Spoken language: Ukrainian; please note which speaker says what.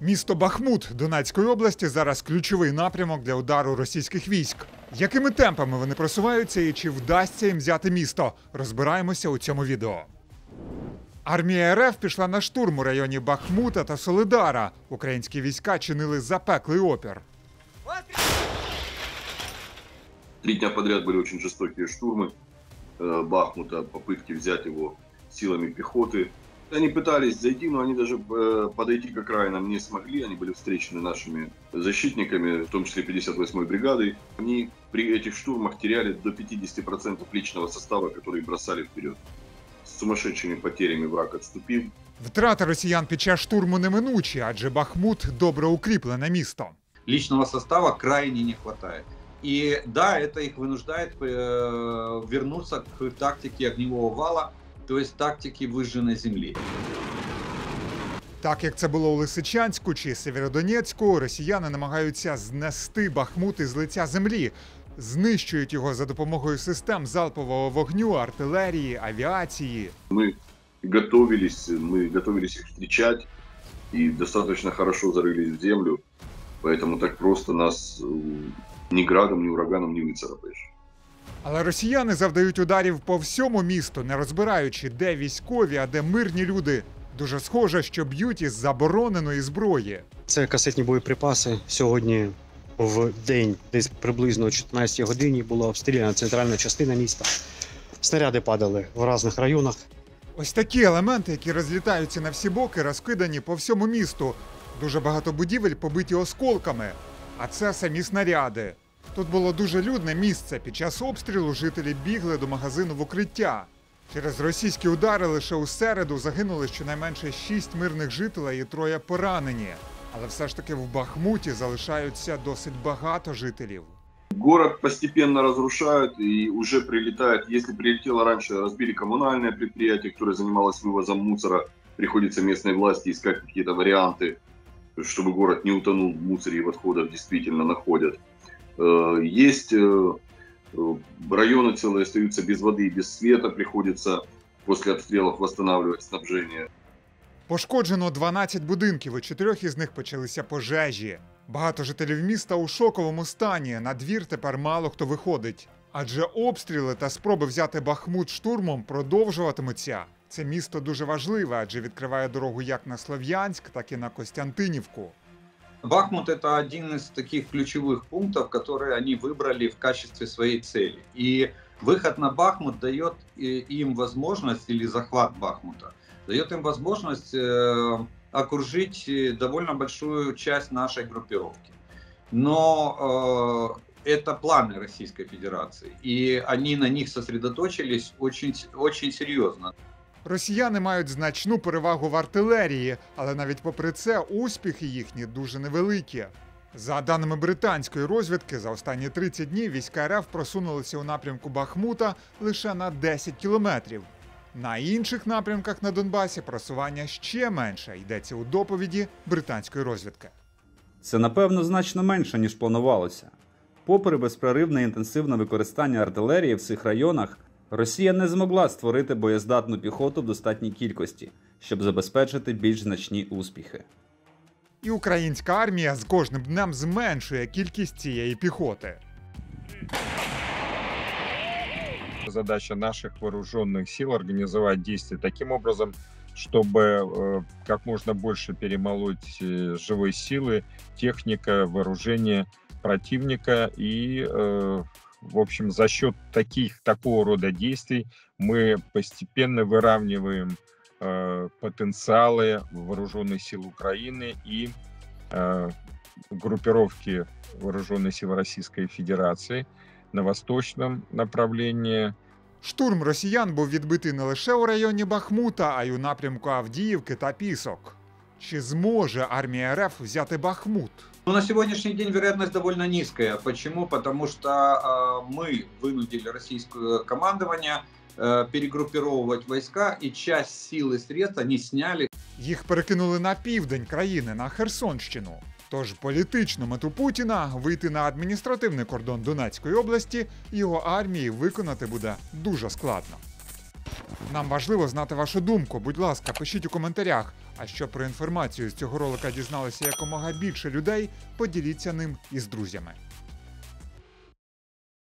Speaker 1: Місто Бахмут Донецької області зараз ключовий напрямок для удару російських військ. Якими темпами вони просуваються і чи вдасться їм взяти місто? Розбираємося у цьому відео. Армія РФ пішла на штурм у районі Бахмута та Солидара. Українські війська чинили запеклий опір.
Speaker 2: Три дня подряд были очень жестокие штурмы э, Бахмута, попытки взять его силами пехоты. Они пытались зайти, но они даже э, подойти к окраинам не смогли. Они были встречены нашими защитниками, в том числе 58-й бригадой. Они при этих штурмах теряли до 50% личного состава, который бросали вперед. С сумасшедшими потерями враг отступил.
Speaker 1: Втрати росіян під час штурму неминучі, адже Бахмут добре укріплене місто.
Speaker 3: личного состава крайне не хватает. И да, это их вынуждает э, вернуться к тактике огневого вала, то есть тактике выжженной земли.
Speaker 1: Так як це було у Лисичанську чи Сєвєродонецьку, росіяни намагаються знести Бахмут із лиця землі, знищують його за допомогою систем залпового вогню, артилерії, авіації.
Speaker 2: Мы готовились, мы готовились их встречать и достаточно хорошо зарылись в землю. Поэтому так просто нас э, ни градом, ни ураганом не выцарапаешь.
Speaker 1: Але росіяни завдають ударів по всьому місту, не розбираючи, де військові, а де мирні люди. Дуже схоже, що б'ють із забороненої зброї.
Speaker 4: Це касетні боєприпаси. Сьогодні в день, десь приблизно о 14 годині, була обстріляна центральна частина міста. Снаряди падали в різних районах.
Speaker 1: Ось такі елементи, які розлітаються на всі боки, розкидані по всьому місту. Дуже багато будівель побиті осколками, а це самі снаряди. Тут було дуже людне місце. Під час обстрілу жителі бігли до магазину в укриття. Через російські удари лише у середу загинули щонайменше шість мирних жителей і троє поранені. Але все ж таки в Бахмуті залишаються досить багато жителів.
Speaker 2: Город постепенно разрушают и уже прилетает. Если прилетело раньше, разбили коммунальное предприятие, которое занималось вывозом мусора, приходится местной власти искать какие-то варианты, чтобы город не утонул в мусоре и в отходах действительно находят. Э, Есть э, э, районы целые остаются без воды и без света, приходится после обстрелов восстанавливать снабжение.
Speaker 1: Пошкоджено 12 будинків, у чотирьох із них почалися пожежі. Багато жителів міста у шоковому стані. На двір тепер мало хто виходить. Адже обстріли та спроби взяти Бахмут штурмом продовжуватимуться. Це місто дуже важливе, адже відкриває дорогу як на Слов'янськ, так і на Костянтинівку.
Speaker 3: Бахмут это один из таких ключевых пунктов, которые они выбрали в качестве своей цели. И выход на Бахмут дает и- им возможность, или захват Бахмута, дает им возможность э, окружить э, довольно большую часть нашей группировки. Но э, это планы Российской Федерации, и они на них сосредоточились очень, очень серьезно.
Speaker 1: Росіяни мають значну перевагу в артилерії, але навіть попри це успіхи їхні дуже невеликі. За даними британської розвідки, за останні 30 днів війська РФ просунулися у напрямку Бахмута лише на 10 кілометрів. На інших напрямках на Донбасі просування ще менше йдеться у доповіді британської розвідки.
Speaker 5: Це, напевно, значно менше, ніж планувалося. Попри безперервне інтенсивне використання артилерії в цих районах, Росія не змогла створити боєздатну піхоту в достатній кількості, щоб забезпечити більш значні успіхи.
Speaker 1: І українська армія з кожним днем зменшує кількість цієї піхоти.
Speaker 6: Задача наших вооруженных сил организовать действия таким образом, чтобы э, как можно больше перемолоть э, живой силы, техника, вооружение противника и, э, в общем, за счет таких такого рода действий мы постепенно выравниваем э, потенциалы вооруженных сил Украины и э, группировки вооруженных сил Российской Федерации на восточном направлении
Speaker 1: Штурм росіян був відбитий не лише у районі Бахмута, а й у напрямку Авдіївки та Пісок. Чи зможе армія РФ взяти Бахмут?
Speaker 3: Ну, на сегодняшний день вероятность довольно низкая. Почему? Потому что э, мы вынудили российское командование э, перегруппировывать войска, и часть сил и средств они сняли.
Speaker 1: Їх перекинули на південь країни на Херсонщину. Тож політичну мету Путіна вийти на адміністративний кордон Донецької області його армії виконати буде дуже складно. Нам важливо знати вашу думку. Будь ласка, пишіть у коментарях. А щоб про інформацію з цього ролика дізналося якомога більше людей, поділіться ним із друзями.